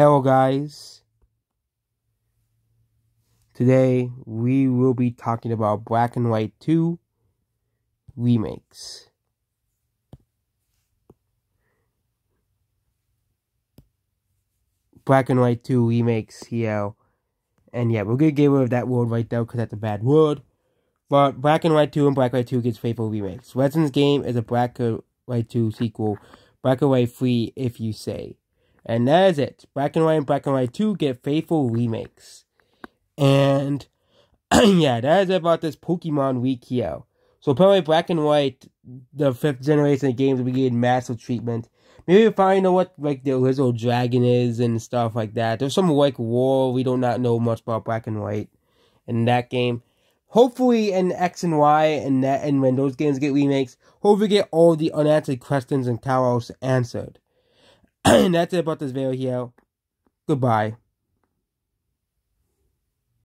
Hello guys. Today we will be talking about Black and White 2 remakes. Black and White 2 remakes here. And yeah, we're gonna get rid of that word right there because that's a bad word. But Black and White 2 and Black and White 2 gets faithful remakes. Residence Game is a Black and White 2 sequel. Black and White 3 if you say. And that is it. Black and White and Black and White 2 get faithful remakes. And yeah, that is about this Pokemon week here. So apparently Black and White, the fifth generation of games will be getting massive treatment. Maybe we finally know what like the original Dragon is and stuff like that. There's some like war we do not know much about Black and White in that game. Hopefully in X and Y and that and when those games get remakes, hopefully get all the unanswered questions and Kalos answered. and that's it about this video here. Goodbye.